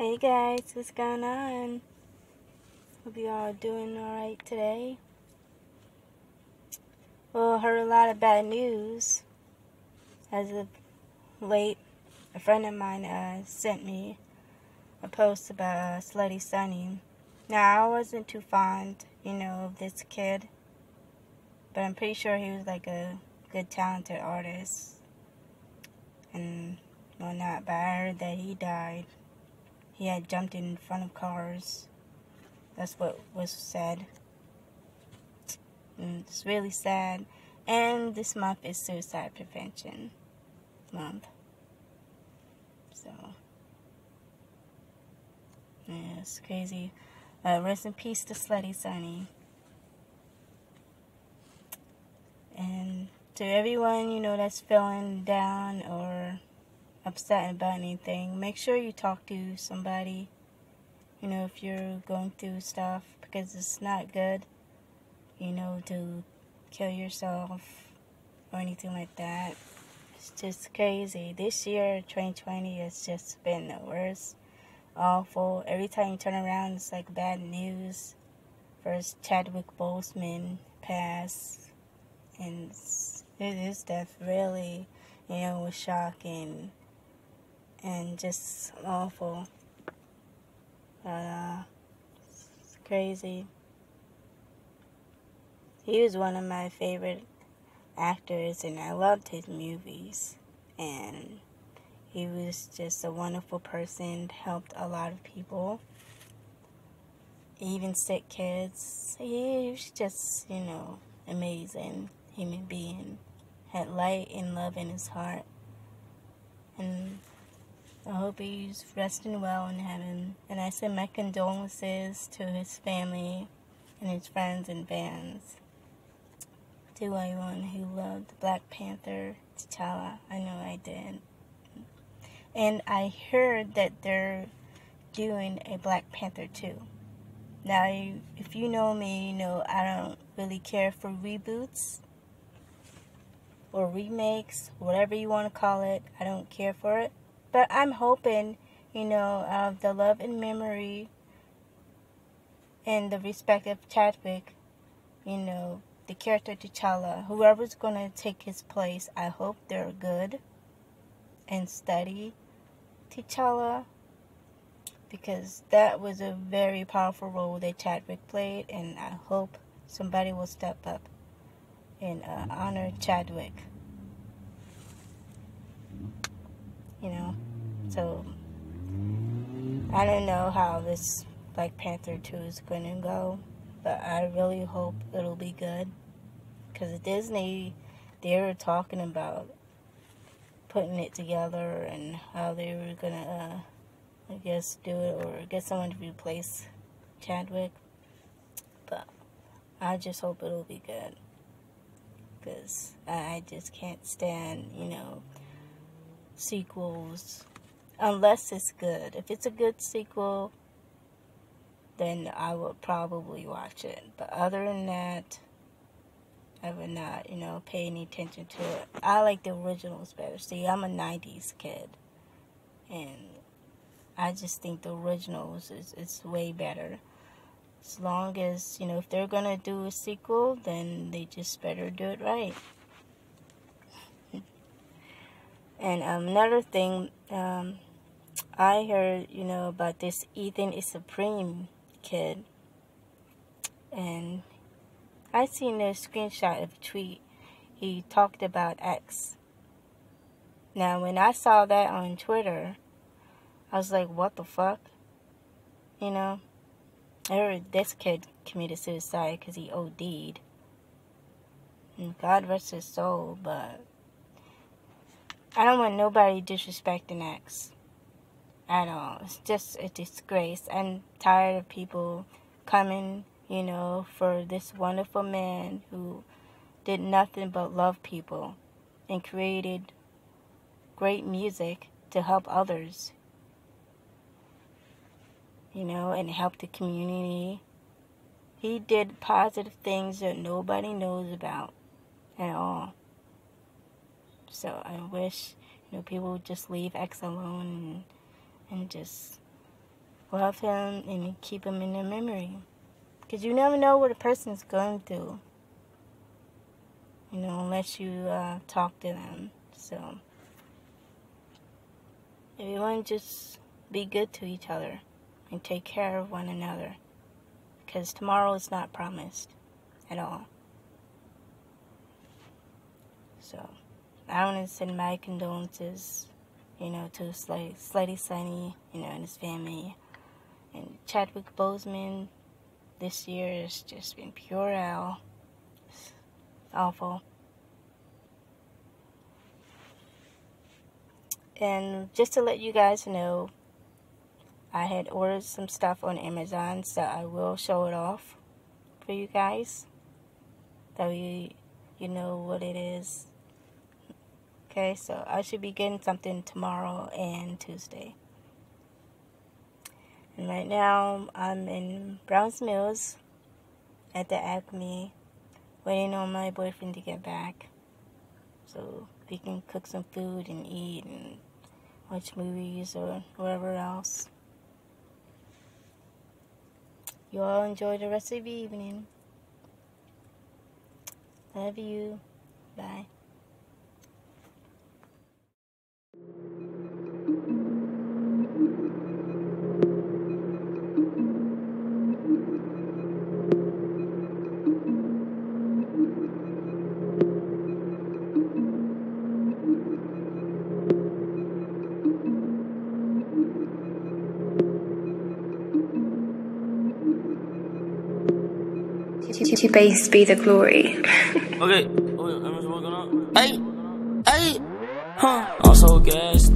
Hey guys, what's going on? Hope you all doing alright today. Well, heard a lot of bad news. As of late, a friend of mine uh, sent me a post about uh, Slutty Sonny. Now, I wasn't too fond, you know, of this kid, but I'm pretty sure he was like a good, talented artist and whatnot. But I heard that he died he had jumped in front of cars. That's what was said. And it's really sad. And this month is suicide prevention month. So, yeah, it's crazy. Uh, rest in peace to Slutty Sonny. And to everyone, you know, that's feeling down or upset about anything, make sure you talk to somebody. You know, if you're going through stuff, because it's not good, you know, to kill yourself or anything like that. It's just crazy. This year, 2020, has just been the worst. Awful. Every time you turn around, it's like bad news. First, Chadwick Boseman passed, and his death really, you know, was shocking and just awful. But, uh, it's crazy. He was one of my favorite actors, and I loved his movies. And he was just a wonderful person, helped a lot of people, even sick kids. He was just, you know, amazing human being. Had light and love in his heart. And I hope he's resting well in heaven. And I send my condolences to his family and his friends and fans. To everyone who loved Black Panther, T'Challa. I know I did. And I heard that they're doing a Black Panther too. Now, if you know me, you know I don't really care for reboots or remakes, whatever you want to call it. I don't care for it. But I'm hoping, you know, of the love and memory and the respect of Chadwick, you know, the character T'Challa, whoever's going to take his place, I hope they're good and study T'Challa because that was a very powerful role that Chadwick played, and I hope somebody will step up and uh, honor Chadwick. You know. So I don't know how this Black Panther 2 is going to go, but I really hope it'll be good. Because Disney, they were talking about putting it together and how they were going to, uh, I guess, do it or get someone to replace Chadwick. But I just hope it'll be good. Because I just can't stand, you know, sequels unless it's good. If it's a good sequel, then I would probably watch it. But other than that, I would not, you know, pay any attention to it. I like the originals better. See, I'm a 90s kid. And I just think the originals is, is way better. As long as, you know, if they're going to do a sequel, then they just better do it right. And um, another thing, um, I heard, you know, about this Ethan is Supreme kid. And I seen a screenshot of a tweet. He talked about X. Now, when I saw that on Twitter, I was like, what the fuck? You know? I heard this kid committed suicide because he OD'd. And God rest his soul, but I don't want nobody disrespecting X at all. It's just a disgrace. I'm tired of people coming, you know, for this wonderful man who did nothing but love people and created great music to help others, you know, and help the community. He did positive things that nobody knows about at all. So I wish, you know, people would just leave X alone and, and just love him and keep him in their memory. Because you never know what a person's going through. You know, unless you uh, talk to them. So, everyone just be good to each other and take care of one another. Because tomorrow is not promised at all. So, I want to send my condolences, you know, to Slutty Sonny, you know, and his family. And Chadwick Boseman, this year has just been pure hell. It's awful. And just to let you guys know, I had ordered some stuff on Amazon, so I will show it off for you guys. That you, you know what it is. Okay, so I should be getting something tomorrow and Tuesday. And right now, I'm in Browns Mills at the Acme, waiting on my boyfriend to get back. So we can cook some food and eat and watch movies or whatever else. You all enjoy the rest of the evening. Love you. Bye. To base be the glory. okay. Hey, hey, huh? I'm so gassed